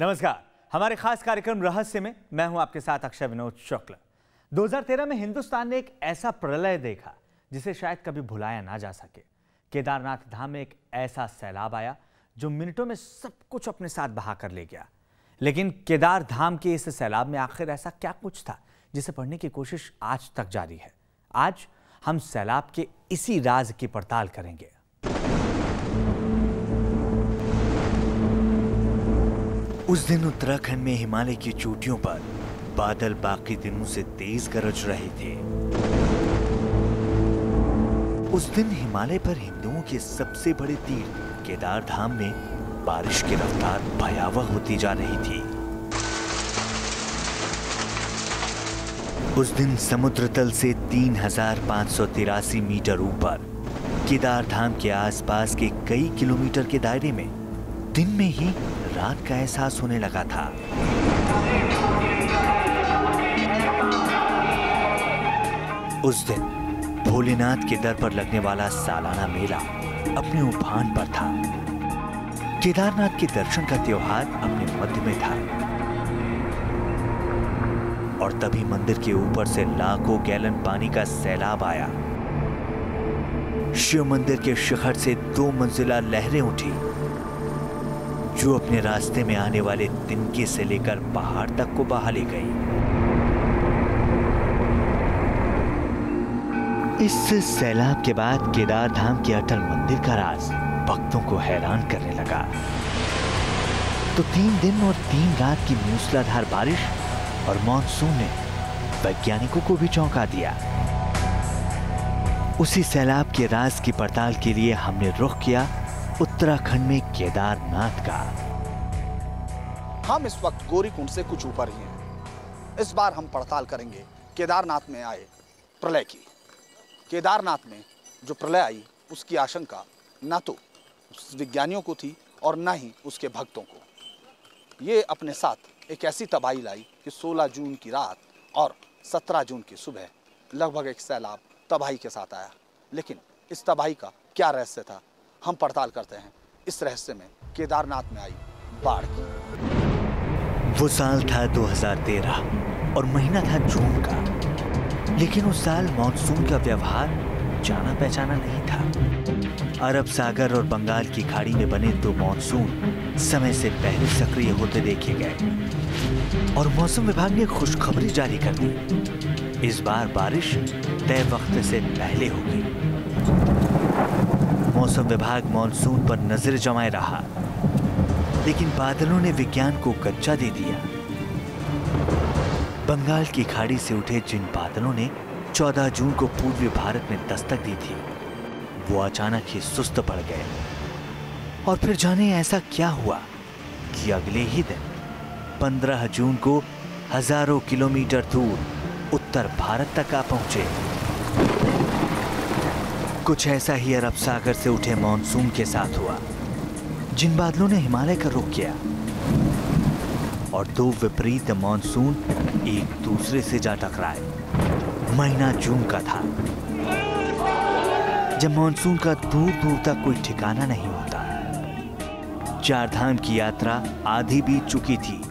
नमस्कार। हमारे खास कार्यक्रम रहस्य में मैं हूँ आपके साथ अक्षय विनोद शुक्ल। 2013 में हिंदुस्तान ने एक ऐसा प्रलय देखा, जिसे शायद कभी भुलाया ना जा सके। केदारनाथ धाम में एक ऐसा सैलाब आया, जो मिनटों में सब कुछ अपने साथ बहा कर ले गया। लेकिन केदार धाम के इस सैलाब में आखिर ऐसा क्या कुछ था, जिसे पढ़ने की कोशिश आज तक जारी है? आज हम सैलाब के इसी राज की पड़ताल करेंगे। उस दिन उत्तराखंड में हिमालय की चोटियों पर बादल बाकी दिनों से तेज गरज रहे थे। उस दिन हिमालय पर हिंदुओं के सबसे बड़े तीर्थ, केदार धाम में बारिश की रफ्तार भयावह होती जा रही थी। उस दिन समुद्र तल से तीन मीटर ऊपर, केदार धाम के आसपास के कई किलोमीटर के दायरे में दिन में ही रात का एहसास होने लगा था। उस दिन भोलेनाथ के दर पर लगने वाला सालाना मेला अपने उफान पर था। केदारनाथ के दर्शन का त्योहार अपने मध्य में था। और तभी मंदिर के ऊपर से लाखों गैलन पानी का सैलाब आया। शिव मंदिर के शिखर से दो मंजिला लहरें उठी। जो अपने रास्ते में आने वाले तिनके से लेकर पहाड़ तक को बहा ले गई। इस सैलाब के बाद केदार धाम के अटल मंदिर का राज भक्तों को हैरान करने लगा। तो तीन दिन और तीन रात की मूसलाधार बारिश और मानसून ने वैज्ञानिकों को भी चौंका दिया। उसी सैलाब के राज की पड़ताल के लिए हमने रुख किया उत्तराखंड में केदारनाथ का। हम इस वक्त गोरीकुंड से कुछ ऊपर ही हैं। इस बार हम पड़ताल करेंगे, केदारनाथ में आए प्रलय की। केदारनाथ में जो प्रलय आई, उसकी आशंका न तो विज्ञानियों को थी और न ही उसके भक्तों को। ये अपने साथ एक ऐसी तबाही लाई कि 16 जून की रात और 17 जून की सुबह लगभग एक सैलाब तबाही के साथ आया। लेकिन इस तबाही का क्या रहस्य था हम पड़ताल करते हैं। इस रहस्य में केदारनाथ में आई बाढ़ की। वो साल था 2013 और महीना था जून का। लेकिन उस साल मानसून का व्यवहार जाना पहचाना नहीं था। अरब सागर और बंगाल की खाड़ी में बने दो मानसून समय से पहले सक्रिय होते देखे गए। और मौसम विभाग ने खुशखबरी जारी कर दी। इस बार बारिश तय वक्त से पहले होगी। मौसम विभाग मानसून पर नज़र जमाए रहा, लेकिन बादलों ने विज्ञान को कच्चा दे दिया। बंगाल की खाड़ी से उठे जिन बादलों ने 14 जून को पूर्वी भारत में दस्तक दी थी, वो अचानक ही सुस्त पड़ गए। और फिर जाने ऐसा क्या हुआ कि अगले ही दिन 15 जून को हज़ारों किलोमीटर दूर उत्तर भारत तक आ पहुँचे। कुछ ऐसा ही अरब सागर से उठे मानसून के साथ हुआ, जिन बादलों ने हिमालय का रुख किया। और दो विपरीत मानसून एक दूसरे से जा टकराए। महीना जून का था। जब मानसून का दूर दूर तक कोई ठिकाना नहीं होता चार धाम की यात्रा आधी बीत चुकी थी।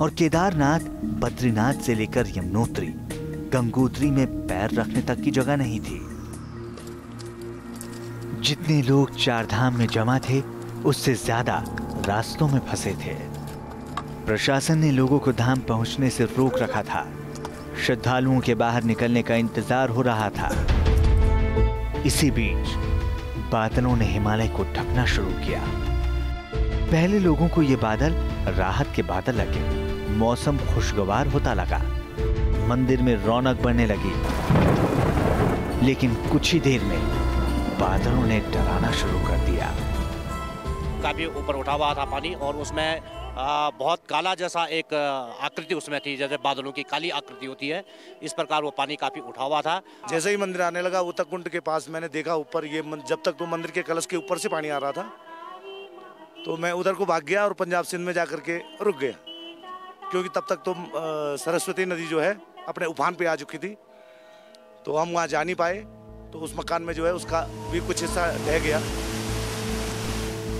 और केदारनाथ, बद्रीनाथ से लेकर यमुनोत्री, गंगोत्री में पैर रखने तक की जगह नहीं थी। जितने लोग चार धाम में जमा थे, उससे ज़्यादा रास्तों में फंसे थे। प्रशासन ने लोगों को धाम पहुँचने से रोक रखा था। श्रद्धालुओं के बाहर निकलने का इंतज़ार हो रहा था। इसी बीच, बादलों ने हिमालय को ढकना शुरू किया। पहले लोगों को ये बादल राहत के बादल लगे। मौसम खुशगवार होता लगा। मंदिर में रौनक बढ़ने लगी। लेकिन कुछ ही देर में बादलों ने डराना शुरू कर दिया। काफ़ी ऊपर उठा हुआ था पानी और उसमें आ, बहुत काला जैसा एक आकृति उसमें थी जैसे बादलों की काली आकृति होती है। इस प्रकार वो पानी काफ़ी उठा हुआ था। जैसे ही मंदिर आने लगा उतक उत्तरकुंड के पास मैंने देखा ऊपर ये जब तक तो मंदिर के कलश के ऊपर से पानी आ रहा था तो मैं उधर को भाग गया और पंजाब सिंध में जाकर के रुक गया। क्योंकि तब तक तो सरस्वती नदी जो है अपने उफान पे आ चुकी थी। तो हम वहाँ जा नहीं पाए। तो उस मकान में जो है उसका भी कुछ हिस्सा रह गया।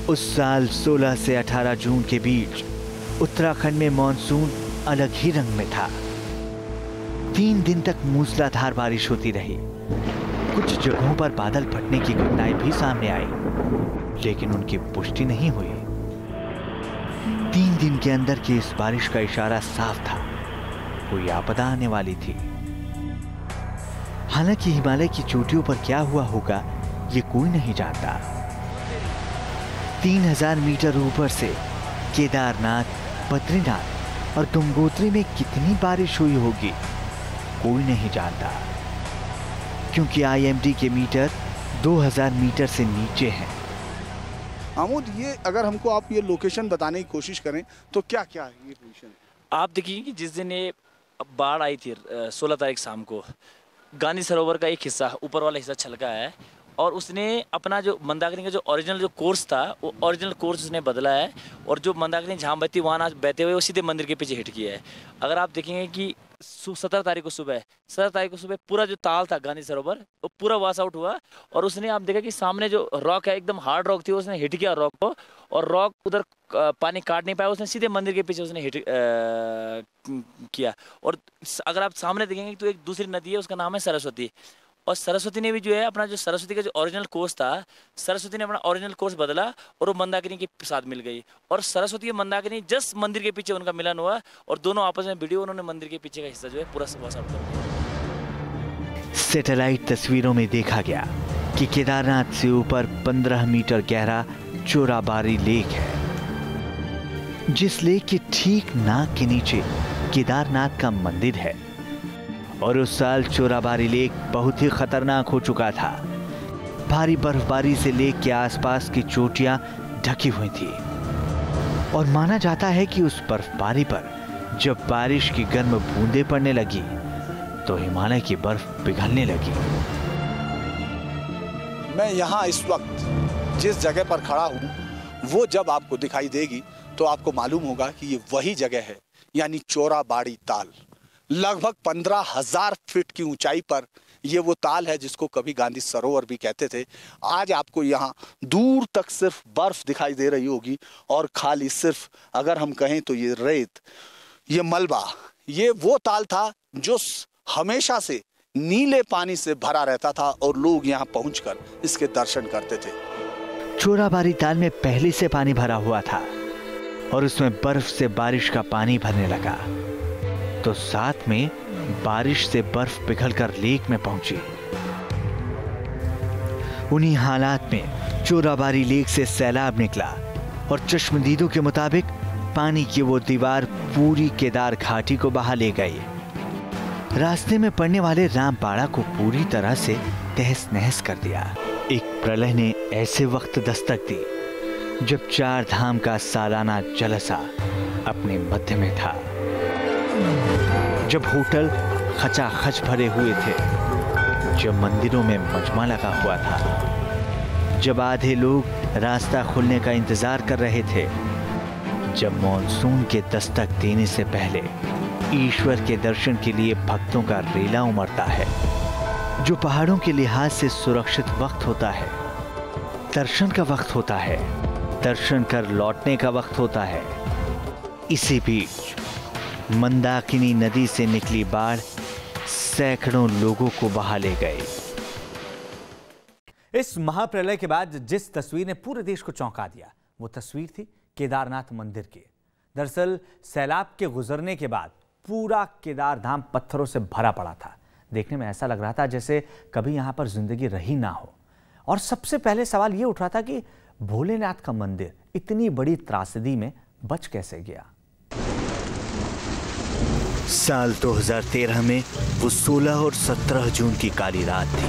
उस साल 16 से 18 जून के बीच, उत्तराखंड में मॉनसून अलग ही रंग में था। तीन दिन तक मूसलाधार बारिश होती रही। कुछ जगहों पर बादल फटने की घटनाएँ भी सामने आई, लेकिन उनकी पुष्टि नहीं हुई। तीन दिन के अंदर की इस बारिश का इशारा साफ़ था। कोई आपदा आने वाली थी। हालाँकि हिमालय की चोटियों पर क्या हुआ होगा ये कोई नहीं जानता। तीन हज़ार मीटर ऊपर से केदारनाथ बद्रीनाथ और गंगोत्री में कितनी बारिश हुई होगी कोई नहीं जानता। क्योंकि आईएमडी के मीटर 2000 मीटर से नीचे हैं। आमोद ये अगर हमको आप ये लोकेशन बताने की कोशिश करें तो क्या क्या है ये पोजीशन आप देखिए कि जिस दिन ये बाढ़ आई थी सोलह तारीख शाम को गांधी सरोवर का एक हिस्सा, ऊपर वाला हिस्सा छलका है और उसने अपना जो मंदाकिनी का जो ओरिजिनल जो कोर्स था, वो ओरिजिनल कोर्स उसने बदला है और जो मंदाकिनी झाम बहती, वहाँ बहते हुए वो सीधे मंदिर के पीछे हिट किया है। अगर आप देखेंगे कि सत्रह तारीख को सुबह सत्रह तारीख को सुबह पूरा जो ताल था गांधी सरोवर वो पूरा वॉश आउट हुआ और उसने आप देखा कि सामने जो रॉक है एकदम हार्ड रॉक थी उसने हिट किया रॉक को और रॉक उधर पानी काट नहीं पाया उसने सीधे मंदिर के पीछे उसने हिट आ, किया और अगर आप सामने देखेंगे तो एक दूसरी नदी है उसका नाम है सरस्वती। और सरस्वती ने भी जो है अपना जो सरस्वती का जो ओरिजिनल कोर्स था, सरस्वती ने अपना ओरिजिनल कोर्स बदला और वो मंदाकिनी के साथ मिल गई। और सरस्वती और मंदाकिनी जस्ट मंदिर के पीछे उनका मिलन हुआ और दोनों आपस में वीडियो उन्होंने मंदिर के पीछे का हिस्सा जो है पूरा वॉसआउट कर सैटेलाइट तस्वीरों में देखा गया कि केदारनाथ से ऊपर 15 मीटर गहरा चोराबारी लेक है, जिस लेक के ठीक नाक के नीचे केदारनाथ का मंदिर है। और उस साल चोराबारी लेक बहुत ही खतरनाक हो चुका था। भारी बर्फबारी से लेक के आसपास की चोटियाँ ढकी हुई थी। और माना जाता है कि उस बर्फबारी पर जब बारिश की गर्म बूंदें पड़ने लगी तो हिमालय की बर्फ़ पिघलने लगी। मैं यहाँ इस वक्त जिस जगह पर खड़ा हूँ, वो जब आपको दिखाई देगी तो आपको मालूम होगा कि ये वही जगह है, यानी चोराबाड़ी ताल। लगभग पंद्रह हज़ार फीट की ऊंचाई पर ये वो ताल है जिसको कभी गांधी सरोवर भी कहते थे। आज आपको यहाँ दूर तक सिर्फ़ बर्फ़ दिखाई दे रही होगी और खाली सिर्फ़ अगर हम कहें तो ये रेत, ये मलबा, ये वो ताल था जो हमेशा से नीले पानी से भरा रहता था और लोग यहाँ पहुंचकर इसके दर्शन करते थे। चोराबारी ताल में पहले से पानी भरा हुआ था और उसमें बर्फ़ से बारिश का पानी भरने लगा। तो साथ में बारिश से बर्फ़ पिघलकर लेक में पहुँची। उन्हीं हालात में चोराबारी लेक से सैलाब निकला और चश्मदीदों के मुताबिक पानी की वो दीवार पूरी केदार घाटी को बहा ले गई। रास्ते में पड़ने वाले रामपाड़ा को पूरी तरह से तहस नहस कर दिया। एक प्रलय ने ऐसे वक्त दस्तक दी, जब चार धाम का सालाना जलसा अपने मध्य में था। जब होटल खचाखच भरे हुए थे, जब मंदिरों में मजमा लगा हुआ था, जब आधे लोग रास्ता खुलने का इंतज़ार कर रहे थे, जब मॉनसून के दस्तक देने से पहले ईश्वर के दर्शन के लिए भक्तों का रेला उमड़ता है, जो पहाड़ों के लिहाज से सुरक्षित वक्त होता है, दर्शन का वक्त होता है, दर्शन कर लौटने का वक्त होता है, इसी बीच मंदाकिनी नदी से निकली बाढ़ सैकड़ों लोगों को बहा ले गए इस महाप्रलय के बाद जिस तस्वीर ने पूरे देश को चौंका दिया, वो तस्वीर थी केदारनाथ मंदिर की। दरअसल, सैलाब के गुजरने के बाद पूरा केदार धाम पत्थरों से भरा पड़ा था। देखने में ऐसा लग रहा था जैसे कभी यहाँ पर ज़िंदगी रही ना हो। और सबसे पहले सवाल ये उठ रहा था कि भोलेनाथ का मंदिर इतनी बड़ी त्रासदी में बच कैसे गया? साल 2013 में वो 16 और 17 जून की काली रात थी।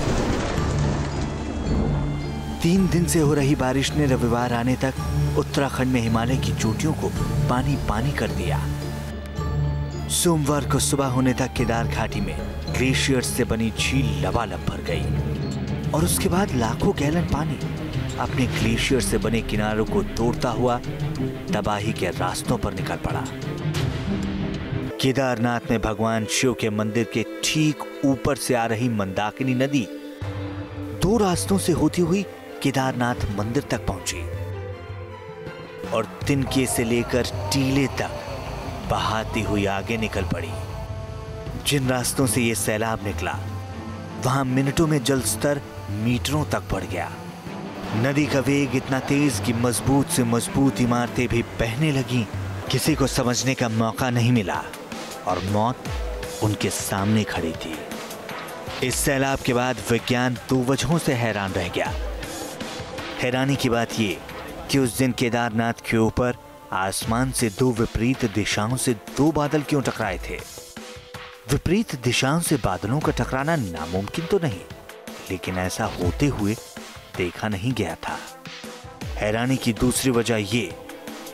तीन दिन से हो रही बारिश ने रविवार आने तक उत्तराखंड में हिमालय की चोटियों को पानी पानी कर दिया। सोमवार को सुबह होने तक केदार घाटी में ग्लेशियर से बनी झील लबालब भर गई और उसके बाद लाखों गैलन पानी अपने ग्लेशियर से बने किनारों को तोड़ता हुआ तबाही के रास्तों पर निकल पड़ा। केदारनाथ में भगवान शिव के मंदिर के ठीक ऊपर से आ रही मंदाकिनी नदी दो रास्तों से होती हुई केदारनाथ मंदिर तक पहुँची और तिनके से लेकर टीले तक बहाती हुई आगे निकल पड़ी। जिन रास्तों से ये सैलाब निकला, वहाँ मिनटों में जल स्तर मीटरों तक बढ़ गया। नदी का वेग इतना तेज कि मज़बूत से मज़बूत इमारतें भी बहने लगी। किसी को समझने का मौका नहीं मिला। और मौत उनके सामने खड़ी थी। इस सैलाब के बाद विज्ञान दो वजहों से हैरान रह गया। हैरानी की बात यह कि उस दिन केदारनाथ के ऊपर आसमान से दो विपरीत दिशाओं से दो बादल क्यों टकराए थे? विपरीत दिशाओं से बादलों का टकराना नामुमकिन तो नहीं, लेकिन ऐसा होते हुए देखा नहीं गया था। हैरानी की दूसरी वजह यह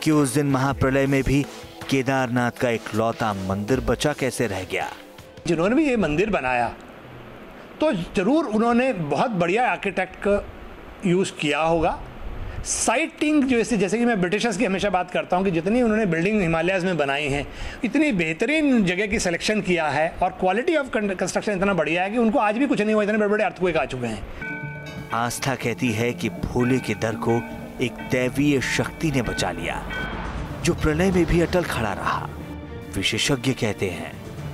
कि उस दिन महाप्रलय में भी केदारनाथ का एक लौता मंदिर बचा कैसे रह गया? जिन्होंने भी ये मंदिर बनाया तो ज़रूर उन्होंने बहुत बढ़िया आर्किटेक्ट का यूज़ किया होगा। साइटिंग जो जैसे जैसे कि मैं ब्रिटिशर्स की हमेशा बात करता हूँ कि जितनी उन्होंने बिल्डिंग हिमालयाज में बनाई हैं इतनी बेहतरीन जगह की सिलेक्शन किया है और क्वालिटी ऑफ़ कंस्ट्रक्शन इतना बढ़िया है कि उनको आज भी कुछ नहीं हुआ इतने बड़े बड़े अर्थक्वेक आ चुके हैं। आस्था कहती है कि भोले के दर को एक दैवीय शक्ति ने बचा लिया। जो प्रलय में भी अटल खड़ा रहा। विशेषज्ञ कहते हैं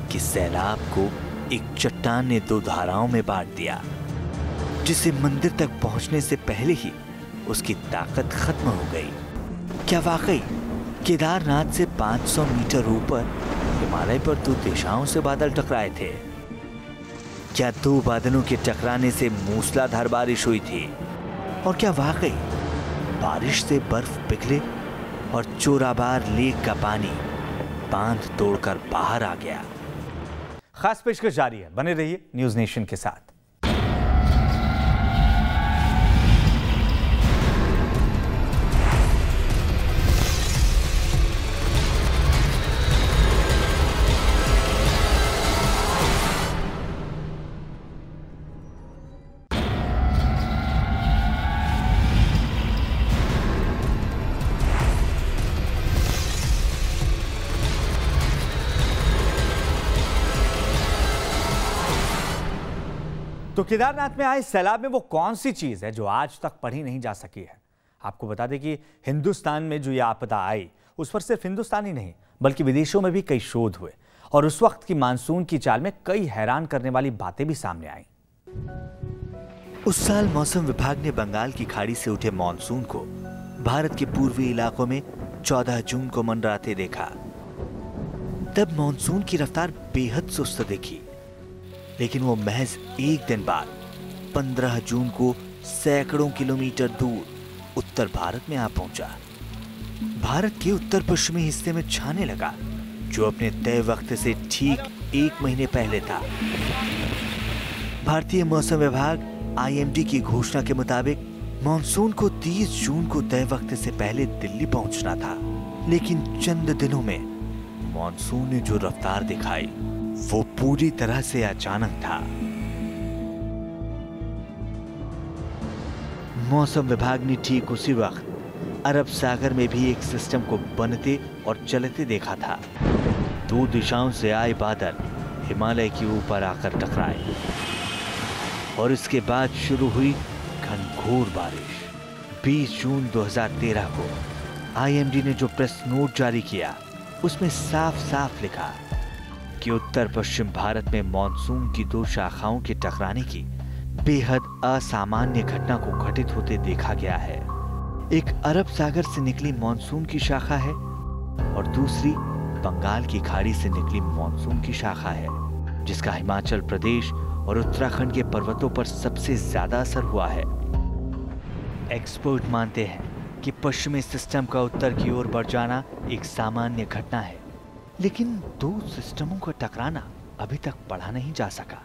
कि सैलाब को एक चट्टान ने दो धाराओं में बांट दिया जिसे मंदिर तक पहुँचने से पहले ही उसकी ताकत खत्म हो गई। क्या वाकई? केदारनाथ से 500 मीटर ऊपर हिमालय पर दो दिशाओं से बादल टकराए थे। क्या दो बादलों के टकराने से मूसलाधार बारिश हुई थी? और क्या वाकई? बारिश से बर्फ़ पिघले और चोराबार लेक का पानी बाँध तोड़कर बाहर आ गया। खास पेशकश जारी है। बने रहिए न्यूज़ नेशन के साथ। तो केदारनाथ में आए सैलाब में वो कौन सी चीज़ है जो आज तक पढ़ी नहीं जा सकी है? आपको बता दें कि हिंदुस्तान में जो ये आपदा आई, उस पर सिर्फ़ हिंदुस्तान ही नहीं, बल्कि विदेशों में भी कई शोध हुए और उस वक्त की मानसून की चाल में कई हैरान करने वाली बातें भी सामने आई। उस साल मौसम विभाग ने बंगाल की खाड़ी से उठे मानसून को भारत के पूर्वी इलाकों में 14 जून को मंडराते देखा। तब मानसून की रफ्तार बेहद सुस्त देखी। लेकिन वो महज एक दिन बाद 15 जून को सैकड़ों किलोमीटर दूर उत्तर भारत में आ पहुँचा। भारत के उत्तर पश्चिमी हिस्से में छाने लगा, जो अपने तय वक्त से ठीक एक महीने पहले था। भारतीय मौसम विभाग आईएमडी की घोषणा के मुताबिक, मानसून को 30 जून को तय वक्त से पहले दिल्ली पहुँचना था। लेकिन चंद दिनों में मानसून ने जो रफ्तार दिखाई वो पूरी तरह से अचानक था। मौसम विभाग ने ठीक उसी वक्त अरब सागर में भी एक सिस्टम को बनते और चलते देखा था। दो दिशाओं से आए बादल हिमालय के ऊपर आकर टकराए। और इसके बाद शुरू हुई घनघोर बारिश। 20 जून 2013 को आईएमडी ने जो प्रेस नोट जारी किया, उसमें साफ़ साफ़ लिखा कि उत्तर पश्चिम भारत में मानसून की दो शाखाओं के टकराने की बेहद असामान्य घटना को घटित होते देखा गया है। एक अरब सागर से निकली मानसून की शाखा है और दूसरी बंगाल की खाड़ी से निकली मानसून की शाखा है, जिसका हिमाचल प्रदेश और उत्तराखंड के पर्वतों पर सबसे ज़्यादा असर हुआ है। एक्सपर्ट मानते हैं कि पश्चिमी सिस्टम का उत्तर की ओर बढ़ जाना एक सामान्य घटना है। लेकिन दो सिस्टमों का टकराना अभी तक पढ़ा नहीं जा सका।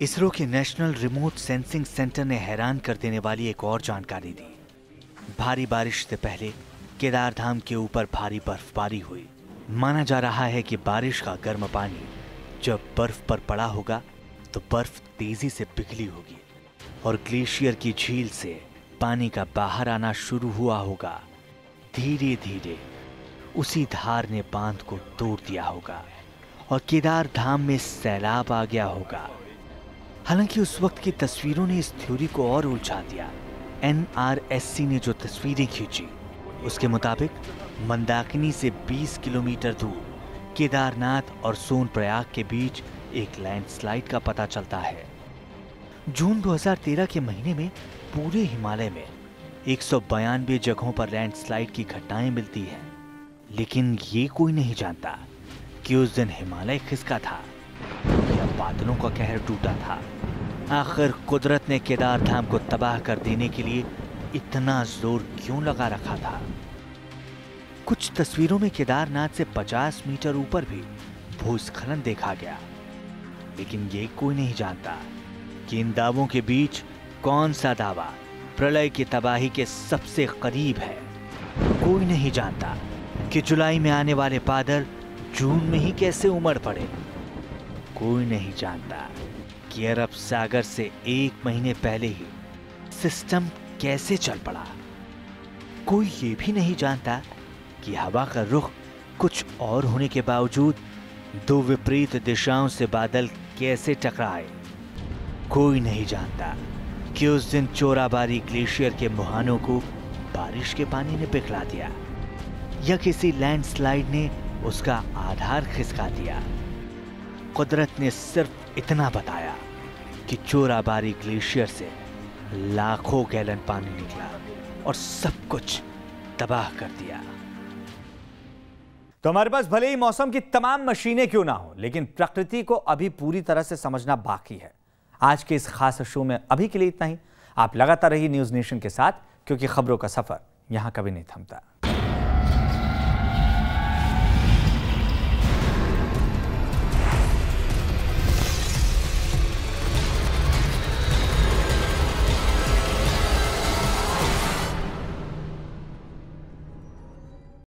इसरो के नेशनल रिमोट सेंसिंग सेंटर ने हैरान कर देने वाली एक और जानकारी दी। भारी बारिश से पहले केदारधाम के ऊपर भारी बर्फबारी हुई। माना जा रहा है कि बारिश का गर्म पानी जब बर्फ़ पर पड़ा होगा तो बर्फ़ तेज़ी से पिघली होगी और ग्लेशियर की झील से पानी का बाहर आना शुरू हुआ होगा। धीरे धीरे उसी धार ने बाँध को तोड़ दिया होगा और केदार धाम में सैलाब आ गया होगा। हालाँकि उस वक्त की तस्वीरों ने इस थ्योरी को और उलझा दिया। एनआरएससी ने जो तस्वीरें खींची, उसके मुताबिक मंदाकिनी से 20 किलोमीटर दूर केदारनाथ और सोनप्रयाग के बीच एक लैंडस्लाइड का पता चलता है। जून 2013 के महीने में पूरे हिमालय में एक जगहों पर लैंडस्लाइड की घटनाएँ मिलती हैं, लेकिन ये कोई नहीं जानता कि उस दिन हिमालय खिसका था, या बादलों का कहर टूटा था। आखिर कुदरत ने केदार धाम को तबाह कर देने के लिए इतना ज़ोर क्यों लगा रखा था? कुछ तस्वीरों में केदारनाथ से 50 मीटर ऊपर भी भूस्खलन देखा गया, लेकिन ये कोई नहीं जानता कि इन दावों के बीच कौन सा दावा प्रलय की तबाही के सबसे करीब है? कोई नहीं जानता कि जुलाई में आने वाले बादल जून में ही कैसे उमड़ पड़े। कोई नहीं जानता कि अरब सागर से एक महीने पहले ही सिस्टम कैसे चल पड़ा। कोई ये भी नहीं जानता कि हवा का रुख कुछ और होने के बावजूद दो विपरीत दिशाओं से बादल कैसे टकराए। कोई नहीं जानता कि उस दिन चोराबारी ग्लेशियर के मुहानों को बारिश के पानी ने पिघला दिया। या किसी लैंडस्लाइड ने उसका आधार खिसका दिया। कुदरत ने सिर्फ़ इतना बताया कि चोराबारी ग्लेशियर से लाखों गैलन पानी निकला और सब कुछ तबाह कर दिया। तो हमारे पास भले ही मौसम की तमाम मशीनें क्यों ना हो, लेकिन प्रकृति को अभी पूरी तरह से समझना बाकी है। आज के इस खास शो में अभी के लिए इतना ही। आप लगातार रहिए न्यूज़ नेशन के साथ, क्योंकि खबरों का सफ़र यहाँ कभी नहीं थमता।